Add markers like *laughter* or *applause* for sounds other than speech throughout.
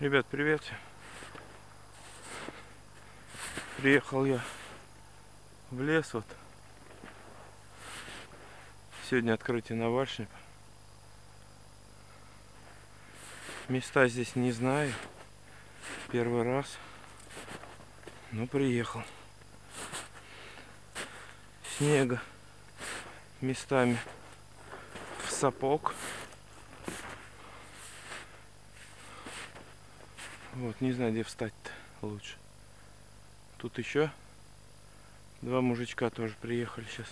Ребят, привет. Приехал я в лес вот. Сегодня открытие Навальшника. Места здесь не знаю. Первый раз. Ну, приехал. Снега местами в сапог. Вот, не знаю, где встать-то лучше. Тут еще два мужичка тоже приехали сейчас.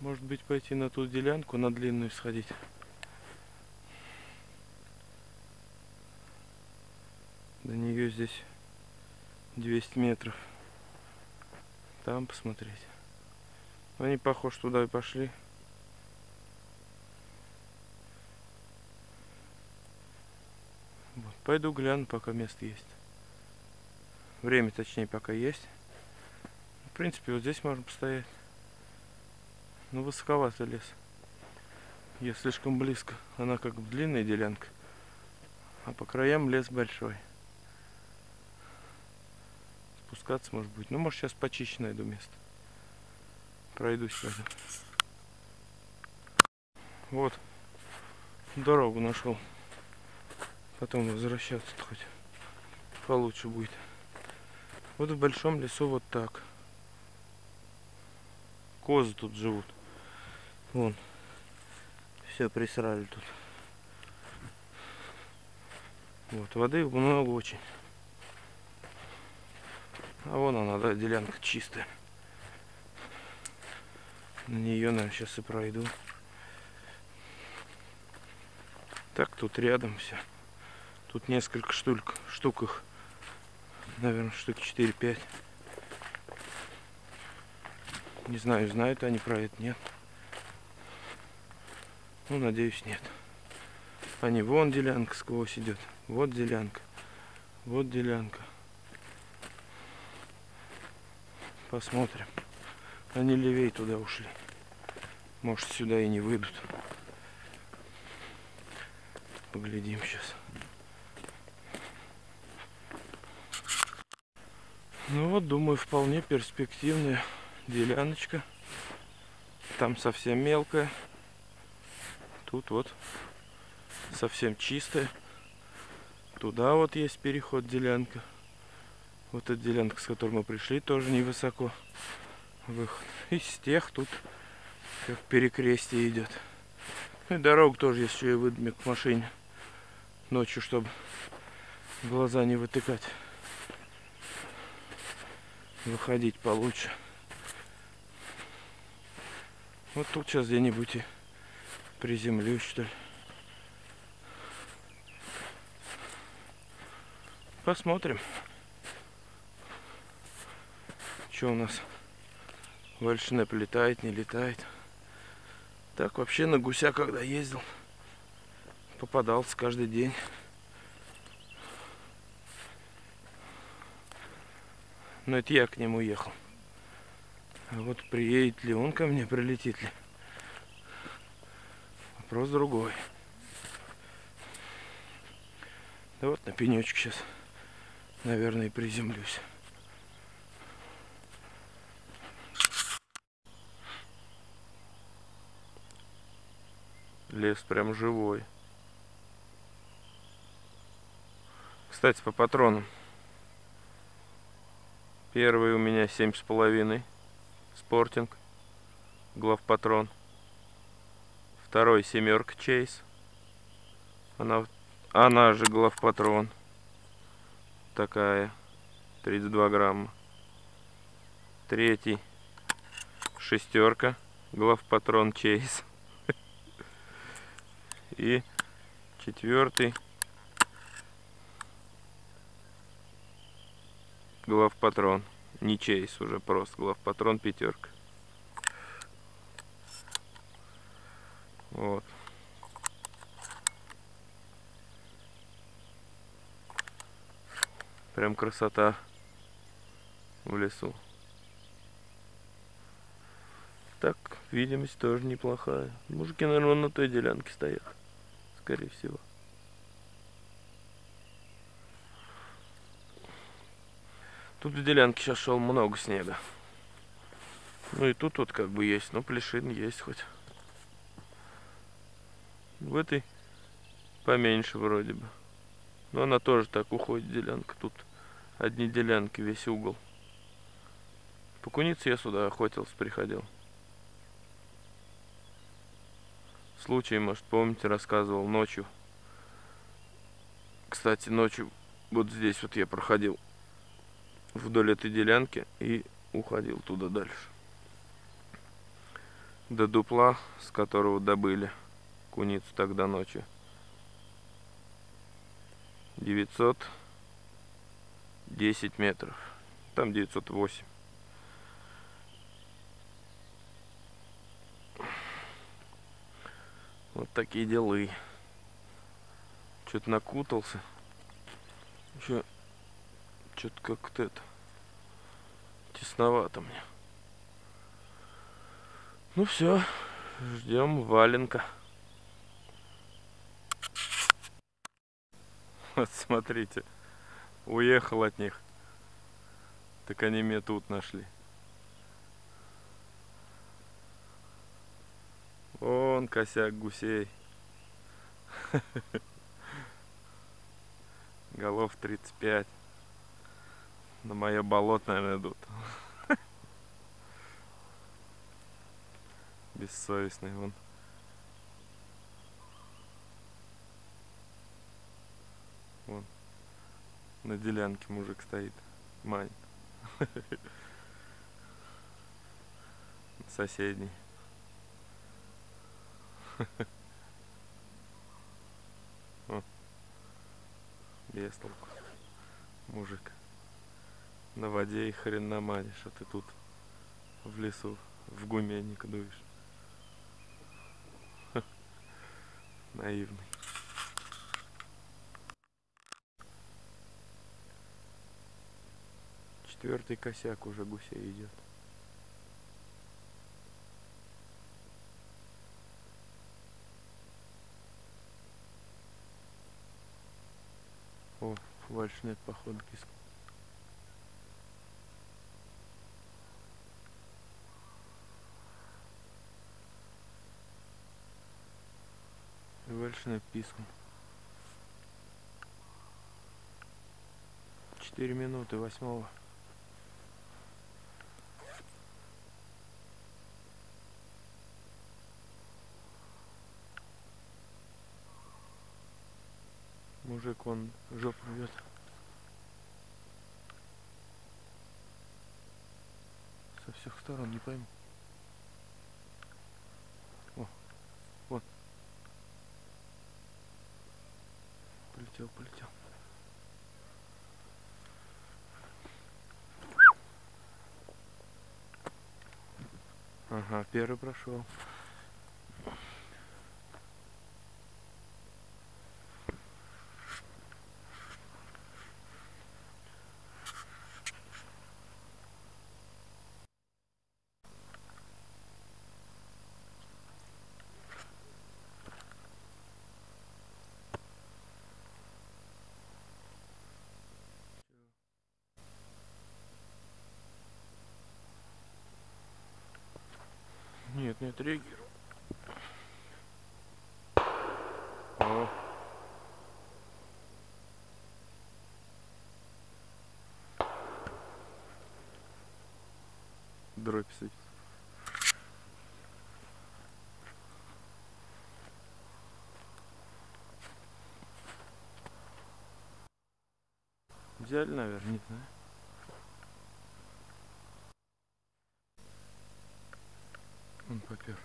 Может быть пойти на ту делянку, на длинную сходить. До нее здесь 200 метров. Там посмотреть. Они, похож, туда и пошли. Вот. Пойду гляну, пока место есть. Время, точнее, пока есть. В принципе, вот здесь можно постоять. Но высоковато лес. Я слишком близко. Она как длинная делянка. А по краям лес большой спускаться, может быть. Ну, может, сейчас почище найду место. Пройдусь пойду. Вот. Дорогу нашел. Потом возвращаться хоть получше будет. Вот в большом лесу вот так. Козы тут живут. Вон. Все присрали тут. Вот, воды много очень. А вон она, да, делянка чистая. На нее, наверное, сейчас и пройду. Так, тут рядом все. Тут несколько штук, штук их. Наверное, штук 4-5. Не знаю, знают они про это, нет. Ну, надеюсь, нет. Они вон делянка сквозь идет. Вот делянка. Вот делянка. Посмотрим. Они левее туда ушли. Может сюда и не выйдут. Поглядим сейчас. Ну вот, думаю, вполне перспективная деляночка. Там совсем мелкая. Тут вот совсем чистая. Туда вот есть переход делянка. Вот эта делянка, с которой мы пришли, тоже невысоко. Выход. Из тех тут как перекрестие идет. И дорога тоже есть, что я выдме к машине. Ночью, чтобы глаза не вытыкать. Выходить получше. Вот тут сейчас где-нибудь и приземлюсь, что ли. Посмотрим. Что у нас? Вальшнеп летает, не летает. Так вообще на гуся, когда ездил, попадался каждый день. Но это я к нему ехал. А вот приедет ли он ко мне, прилетит ли. Вопрос другой. Да вот на пенечек сейчас, наверное, и приземлюсь. Лес прям живой. Кстати, по патронам. Первый у меня семь с половиной. Спортинг. Главпатрон. Второй семерка Чейз. Она, она же главпатрон. Такая. 32 грамма. Третий. Шестерка. Главпатрон Чейз. *laughs* И четвертый главпатрон. Не чейс уже просто. Главпатрон пятерка. Вот. Прям красота в лесу. Так, видимость тоже неплохая. Мужики, наверное, на той делянке стоят. скорее всего. Тут в делянке сейчас шел много снега. Ну и тут вот как бы есть, ну плешин есть хоть. В этой поменьше вроде бы. Но она тоже так уходит, делянка. Тут одни делянки, весь угол. По кунице я сюда охотился, приходил. Случай, может, помните, рассказывал ночью. Кстати, ночью вот здесь вот я проходил вдоль этой делянки и уходил туда дальше. До дупла, с которого добыли куницу тогда ночью. 910 метров. Там 908. Вот такие делы. Что-то накутался. Еще что-то как-то это тесновато мне. Ну все, ждем валенка. Вот смотрите, уехал от них. Так они меня тут нашли. Вон косяк гусей. *laughs* Голов 35. На мое болото, наверное, идут. *laughs* Бессовестный вон. Вон. На делянке мужик стоит. Мань. *laughs* Соседний. *laughs* Без толку. Мужик. На воде и хрен наманишь, а ты тут в лесу в гуменник дуешь. Наивный. Четвертый косяк уже гусей идет. О, вальшнет походу киску. Вальшнет пискун. Четыре минуты восьмого. Мужик, он жопу рвет. Со всех сторон, не пойму. О, вот. Полетел, полетел. Ага, первый прошел. Нет, не отреагировал. О. Дробь садится. Взяли, наверное, не знаю. Он попер.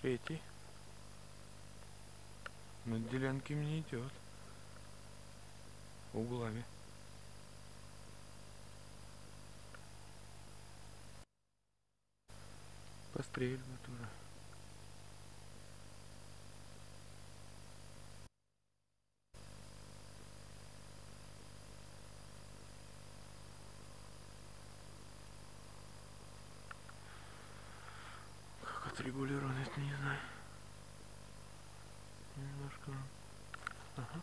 Третий. Над делянками не идет. Углами. Постреливают уже. Отрегулирован, это не знаю. Немножко. Ага.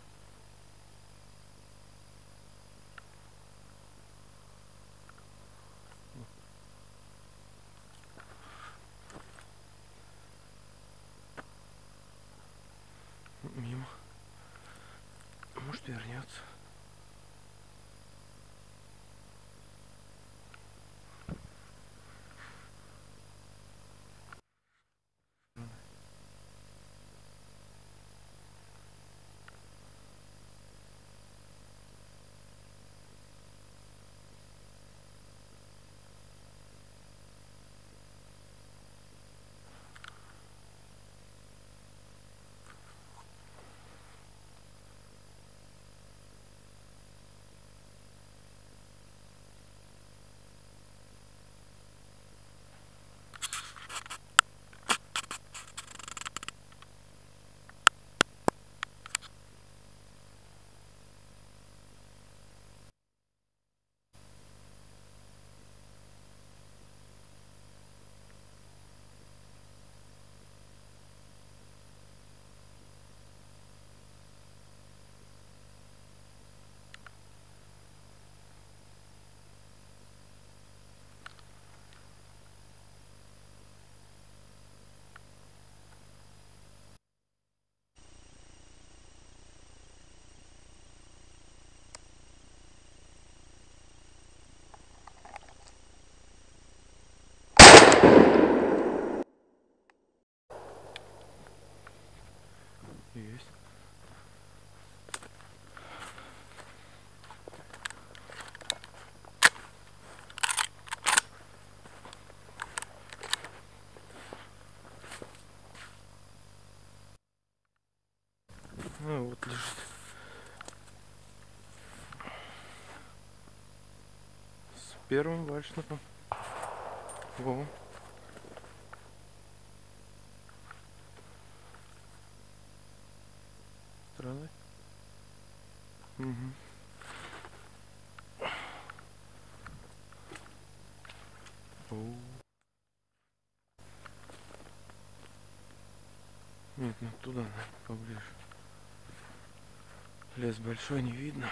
Мимо. Может вернется. Первым вальшнапом. Во. Стороной. Угу. Оу. Нет, ну туда, наверное, поближе. Лес большой, не видно.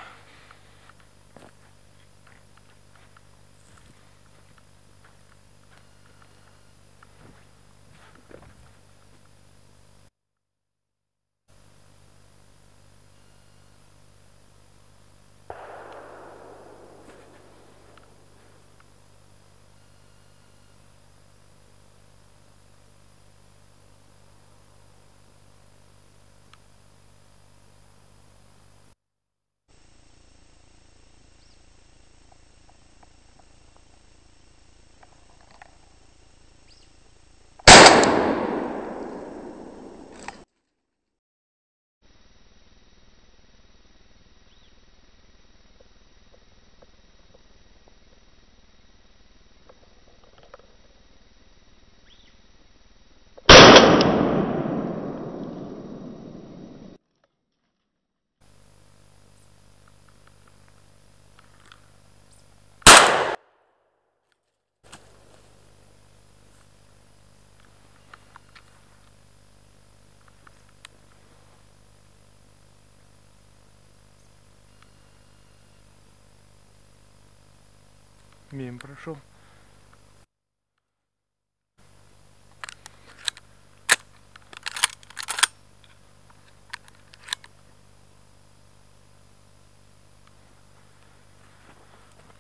Мимо прошел.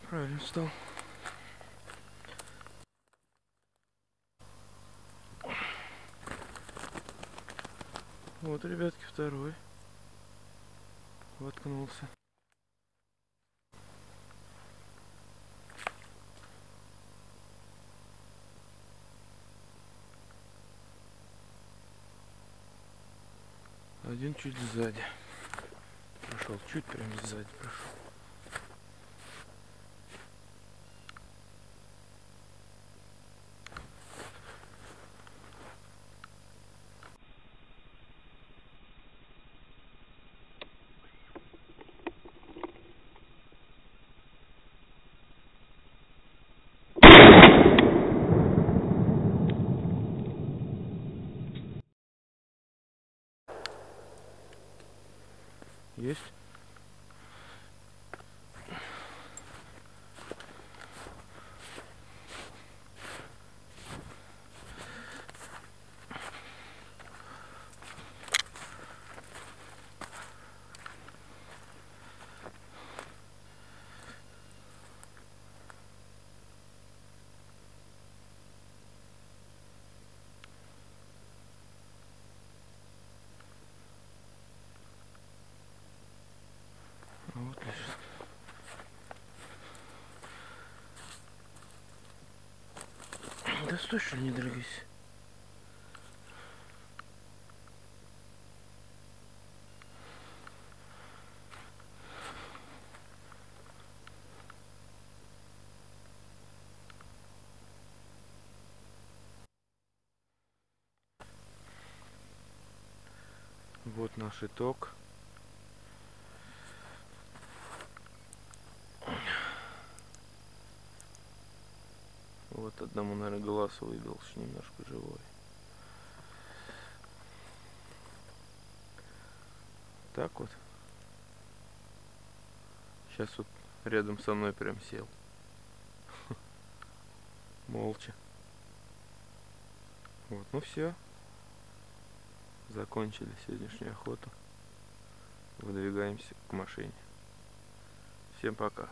Правильно встал. Вот, ребятки, второй. Воткнулся. Один чуть сзади. Прошел, чуть прям сзади прошел. Есть? Вот лежит. Да стой, что не дрыгайся. Вот наш итог. Вот одному, наверное, глаз выбился немножко живой. Так вот. Сейчас вот рядом со мной прям сел. *laughs* Молча. Вот, ну все. Закончили сегодняшнюю охоту. Выдвигаемся к машине. Всем пока.